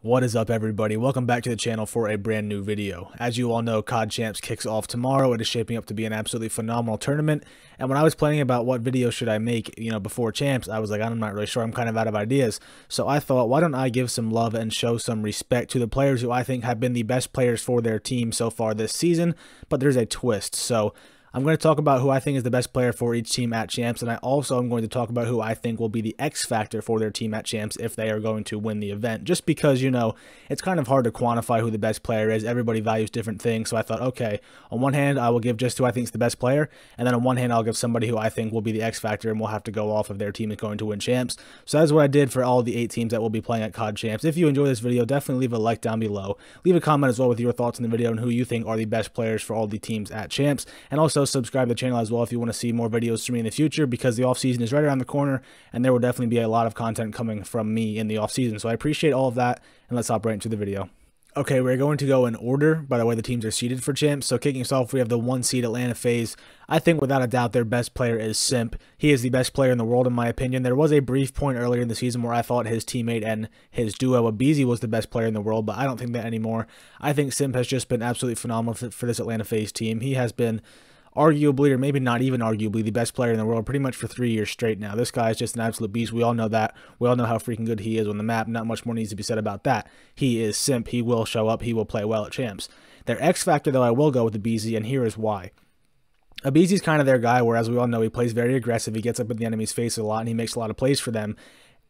What is up everybody? Welcome back to the channel for a brand new video. As you all know, COD Champs kicks off tomorrow. It is shaping up to be an absolutely phenomenal tournament. And when I was planning about what video should I make, you know, before Champs, I was like, I'm not really sure. I'm kind of out of ideas. So I thought, why don't I give some love and show some respect to the players who I think have been the best players for their team so far this season. But there's a twist. So I'm going to talk about who I think is the best player for each team at Champs, and I also am going to talk about who I think will be the X factor for their team at Champs if they are going to win the event. Just because, you know, it's kind of hard to quantify who the best player is. Everybody values different things, so I thought, okay, on one hand, I will give just who I think is the best player, and then on one hand, I'll give somebody who I think will be the X factor, and we'll have to go off of their team is going to win Champs. So that's what I did for all the eight teams that will be playing at COD Champs. If you enjoy this video, definitely leave a like down below. Leave a comment as well with your thoughts on the video and who you think are the best players for all the teams at Champs, and also subscribe to the channel as well if you want to see more videos from me in the future because the off season is right around the corner and there will definitely be a lot of content coming from me in the off season. So I appreciate all of that and let's hop right into the video. Okay, we're going to go in order by the way the teams are seeded for champs. So kicking us off, we have the one seed Atlanta FaZe. I think without a doubt their best player is Simp. He is the best player in the world in my opinion. There was a brief point earlier in the season where I thought his teammate and his duo aBeZy was the best player in the world, but I don't think that anymore. I think Simp has just been absolutely phenomenal for this Atlanta FaZe team. He has been arguably, or maybe not even arguably, the best player in the world pretty much for three years straight now. This guy is just an absolute beast. We all know that. We all know how freaking good he is on the map. Not much more needs to be said about that. He is simp. He will show up. He will play well at champs. Their X factor, though, I will go with the BZ, and here is why. aBeZy's kind of their guy, where as we all know, he plays very aggressive. He gets up in the enemy's face a lot, and he makes a lot of plays for them.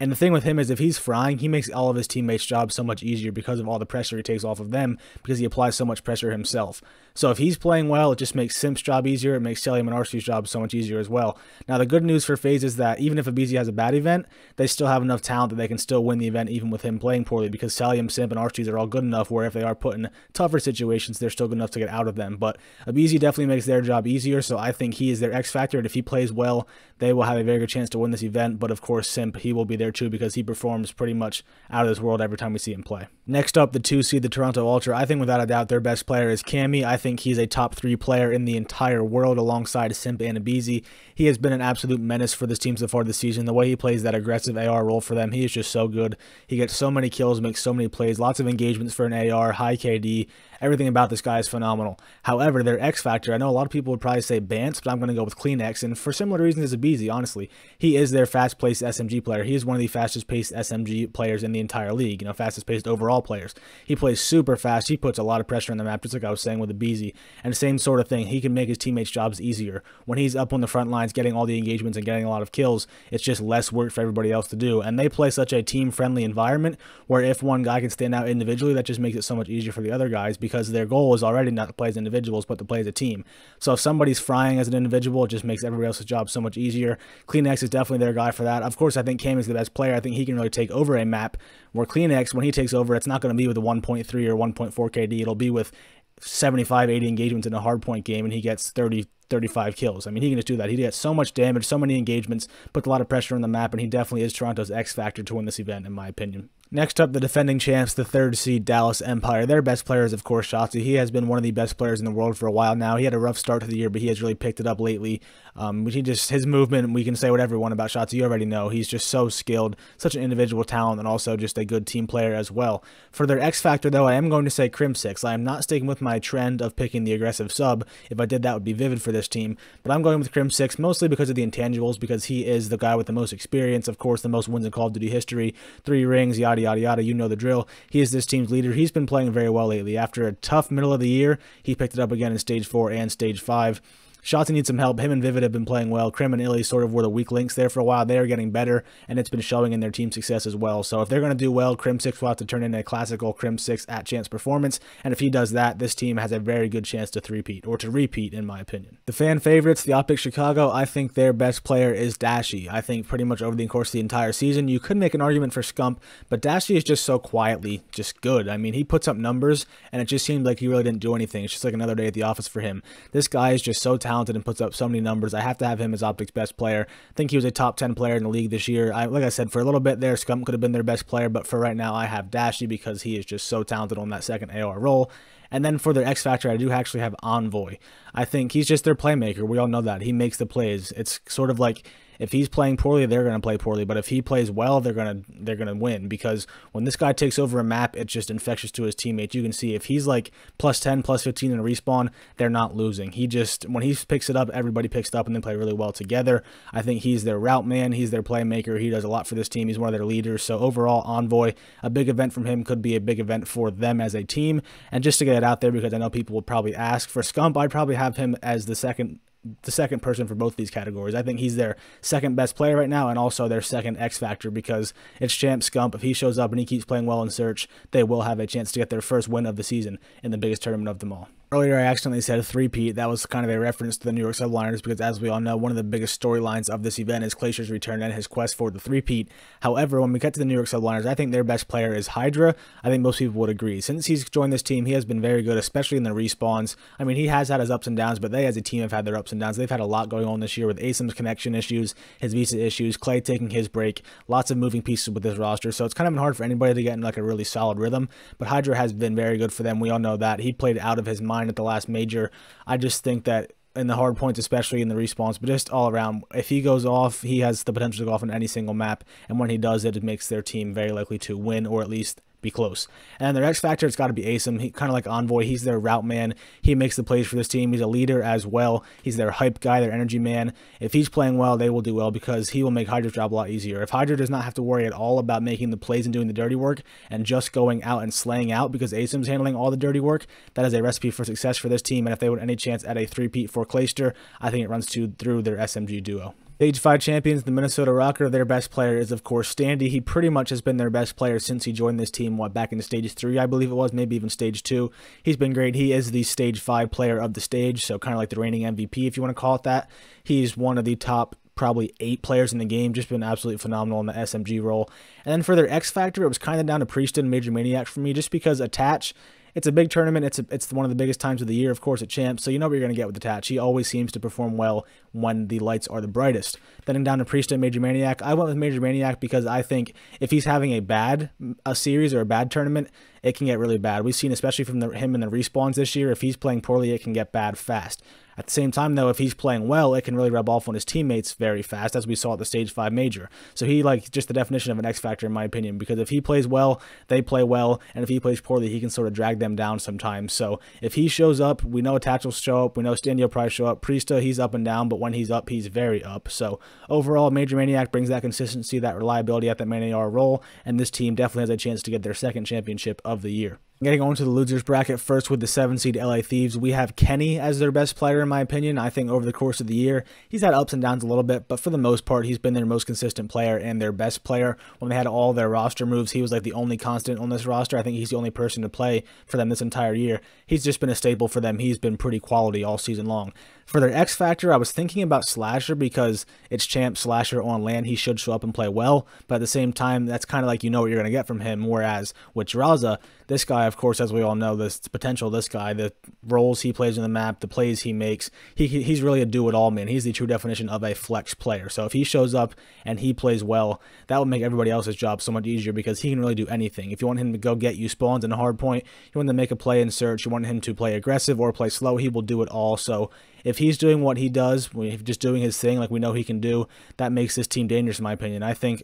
And the thing with him is if he's frying, he makes all of his teammates' jobs so much easier because of all the pressure he takes off of them because he applies so much pressure himself. So if he's playing well, it just makes Simp's job easier. It makes Cellium and Arcitys job so much easier as well. Now, the good news for FaZe is that even if aBeZy has a bad event, they still have enough talent that they can still win the event even with him playing poorly because Cellium, Simp, and Arcitys are all good enough where if they are put in tougher situations, they're still good enough to get out of them. But aBeZy definitely makes their job easier, so I think he is their X factor. And if he plays well, they will have a very good chance to win this event. But of course, Simp, he will be there too because he performs pretty much out of this world every time we see him play. Next up, the two seed, the Toronto Ultra. I think without a doubt their best player is Cammy. I think he's a top three player in the entire world alongside Simp and aBeZy. He has been an absolute menace for this team so far this season. The way he plays that aggressive AR role for them, he is just so good. He gets so many kills, makes so many plays, lots of engagements for an AR, high KD. Everything about this guy is phenomenal. However, their X factor, I know a lot of people would probably say Bance, but I'm going to go with CleanX. And for similar reasons as aBeZy, honestly, he is their fast paced SMG player. He is one of the fastest paced SMG players in the entire league, you know, fastest paced overall players. He plays super fast. He puts a lot of pressure on the map, just like I was saying with aBeZy. And same sort of thing. He can make his teammates' jobs easier. When he's up on the front lines getting all the engagements and getting a lot of kills, it's just less work for everybody else to do. And they play such a team friendly environment where if one guy can stand out individually, that just makes it so much easier for the other guys because their goal is already not to play as individuals, but to play as a team. So if somebody's frying as an individual, it just makes everybody else's job so much easier. CleanX is definitely their guy for that. Of course, I think Cam is the best player. I think he can really take over a map. Where CleanX, when he takes over, it's not going to be with a 1.3 or 1.4 KD. It'll be with 75, 80 engagements in a hardpoint game, and he gets 30, 35 kills. I mean, he can just do that. He gets so much damage, so many engagements, puts a lot of pressure on the map, and he definitely is Toronto's X factor to win this event, in my opinion. Next up, the defending champs, the third seed Dallas Empire. Their best player is, of course, Shotzzy. He has been one of the best players in the world for a while now. He had a rough start to the year, but he has really picked it up lately. Um, he just his movement. We can say whatever we want about Shotzzy. You already know he's just so skilled, such an individual talent, and also just a good team player as well. For their X factor, though, I am going to say Crimsix. I am not sticking with my trend of picking the aggressive sub. If I did, that would be vivid for this team. But I'm going with Crimsix mostly because of the intangibles, because he is the guy with the most experience. Of course, the most wins in Call of Duty history, three rings, yada yada yada. You know the drill. He is this team's leader. He's been playing very well lately. After a tough middle of the year, he picked it up again in Stage 4 and Stage 5. Shotzzy needs some help. Him and Vivid have been playing well. Crim and iLLeY sort of were the weak links there for a while. They are getting better, and it's been showing in their team success as well. So if they're going to do well, Crimsix will have to turn in a classical Crimsix at chance performance. And if he does that, this team has a very good chance to three-peat, or to repeat, in my opinion. The fan favorites, the Optic Chicago, I think their best player is Dashy. I think pretty much over the course of the entire season, you could make an argument for Scump, but Dashy is just so quietly just good. I mean, he puts up numbers, and it just seemed like he really didn't do anything. It's just like another day at the office for him. This guy is just so talented and puts up so many numbers. I have to have him as Optic's best player. I think he was a top 10 player in the league this year. I, like I said, for a little bit there, Scump could have been their best player, but for right now, I have Dashy because he is just so talented on that second AR role. And then for their X Factor, I do actually have Envoy. I think he's just their playmaker. We all know that. He makes the plays. It's sort of like If he's playing poorly, they're going to play poorly. But if he plays well, they're going to they're going to win because when this guy takes over a map, it's just infectious to his teammates. You can see if he's like plus 10, plus 15 in a respawn, they're not losing. He just when he picks it up, everybody picks it up and they play really well together. I think he's their route man. He's their playmaker. He does a lot for this team. He's one of their leaders. So overall, Envoy, a big event from him could be a big event for them as a team. And just to get it out there, because I know people will probably ask for Scump, I'd probably have him as the second the second person for both these categories. I think he's their second best player right now and also their second X factor because it's Champ Scump. If he shows up and he keeps playing well in search, they will have a chance to get their first win of the season in the biggest tournament of them all. Earlier, I accidentally said three-peat. That was kind of a reference to the New York Subliners because, as we all know, one of the biggest storylines of this event is Clayster's return and his quest for the three-peat. However, when we get to the New York Subliners, I think their best player is Hydra. I think most people would agree. Since he's joined this team, he has been very good, especially in the respawns. I mean, he has had his ups and downs, but they as a team have had their ups and downs. They've had a lot going on this year with Asim's connection issues, his visa issues, Clay taking his break, lots of moving pieces with this roster. So it's kind of been hard for anybody to get in like a really solid rhythm. But Hydra has been very good for them. We all know that. He played out of his mind at the last major I just think that in the hard points, especially in the respawns, but just all around. If he goes off, he has the potential to go off on any single map, and when he does it, it makes their team very likely to win or at least be close. And their X factor, it's got to be Asim. He kind of like Envoy. He's their route man. He makes the plays for this team. He's a leader as well. He's their hype guy, their energy man. If he's playing well, they will do well because he will make Hydra's job a lot easier. If Hydra does not have to worry at all about making the plays and doing the dirty work and just going out and slaying out because Asim's handling all the dirty work, that is a recipe for success for this team. And if they want any chance at a three-peat for Clayster, I think it runs to through their SMG duo. Stage 5 champions, the Minnesota Rokkr, their best player is, of course, Standy. He pretty much has been their best player since he joined this team, what, back in the Stage 3, I believe it was, maybe even Stage 2. He's been great. He is the Stage 5 player of the stage, so kind of like the reigning MVP, if you want to call it that. He's one of the top probably eight players in the game, just been absolutely phenomenal in the SMG role. And then for their X Factor, it was kind of down to Priest and MajorManiak for me, just because Attach it's a big tournament. It's a, it's one of the biggest times of the year, of course, at Champs. So you know what you're going to get with Attach. He always seems to perform well when the lights are the brightest. Then down to Priest and MajorManiak. I went with MajorManiak because I think if he's having a bad a series or a bad tournament, it can get really bad. We've seen, especially from the, him in the respawns this year, if he's playing poorly, it can get bad fast. At the same time, though, if he's playing well, it can really rub off on his teammates very fast, as we saw at the Stage 5 Major. So he, like, just the definition of an X Factor, in my opinion, because if he plays well, they play well, and if he plays poorly, he can sort of drag them down sometimes. So if he shows up, we know Attach will show up, we know Standy will probably show up. Priestahh, he's up and down, but when he's up, he's very up. So overall, MajorManiak brings that consistency, that reliability at that main AR role, and this team definitely has a chance to get their second championship of the year. Getting on to the losers bracket first with the 7 seed LA Thieves, we have Kenny as their best player in my opinion. I think over the course of the year, he's had ups and downs a little bit, but for the most part, he's been their most consistent player and their best player. When they had all their roster moves, he was like the only constant on this roster. I think he's the only person to play for them this entire year. He's just been a staple for them. He's been pretty quality all season long. For their X Factor, I was thinking about Slasher because it's Champ Slasher on land. He should show up and play well, but at the same time, that's kind of like you know what you're going to get from him. Whereas with Drazah, this guy, of course, as we all know, the potential this guy, the roles he plays in the map, the plays he makes, he, he's really a do-it-all man. He's the true definition of a flex player. So if he shows up and he plays well, that will make everybody else's job so much easier because he can really do anything. If you want him to go get you spawns in a hard point, you want him to make a play in search, you want him to play aggressive or play slow, he will do it all. So if he's doing what he does, just doing his thing like we know he can do, that makes this team dangerous in my opinion. I think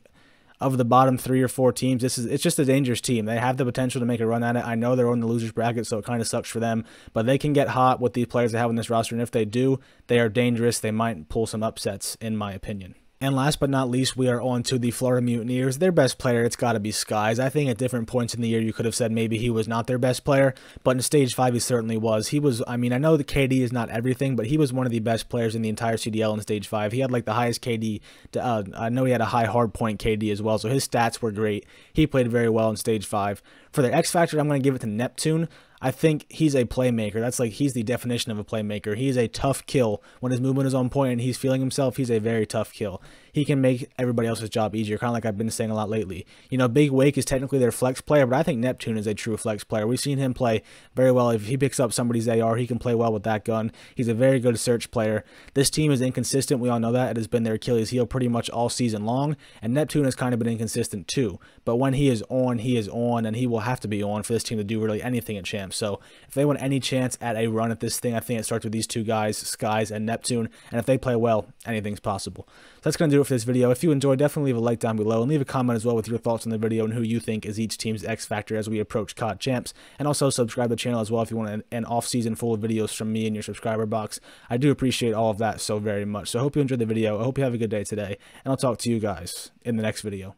of the bottom three or four teams, this is it's just a dangerous team. They have the potential to make a run at it. I know they're on the losers bracket, so it kind of sucks for them. But they can get hot with these players they have in this roster, and if they do, they are dangerous. They might pull some upsets, in my opinion. And last but not least, we are on to the Florida Mutineers. Their best player, it's got to be Skyz. I think at different points in the year, you could have said maybe he was not their best player, but in Stage 5, he certainly was. He was, I mean, I know the KD is not everything, but he was one of the best players in the entire CDL in Stage 5. He had like the highest KD. To, uh, I know he had a high hard point KD as well, so his stats were great. He played very well in Stage 5. For their X Factor, I'm going to give it to Neptune. I think he's a playmaker. That's like he's the definition of a playmaker. He's a tough kill. When his movement is on point and he's feeling himself, he's a very tough kill he can make everybody else's job easier, kind of like I've been saying a lot lately. You know, Big Wake is technically their flex player, but I think Neptune is a true flex player. We've seen him play very well. If he picks up somebody's AR, he can play well with that gun. He's a very good search player. This team is inconsistent. We all know that. It has been their Achilles heel pretty much all season long, and Neptune has kind of been inconsistent too. But when he is on, he is on, and he will have to be on for this team to do really anything at champs. So if they want any chance at a run at this thing, I think it starts with these two guys, Skyz and Neptune, and if they play well, anything's possible. So that's going to do it it for this video. If you enjoyed, definitely leave a like down below and leave a comment as well with your thoughts on the video and who you think is each team's X factor as we approach COD Champs. And also subscribe to the channel as well if you want an, an off-season full of videos from me in your subscriber box. I do appreciate all of that so very much. So I hope you enjoyed the video. I hope you have a good day today, and I'll talk to you guys in the next video.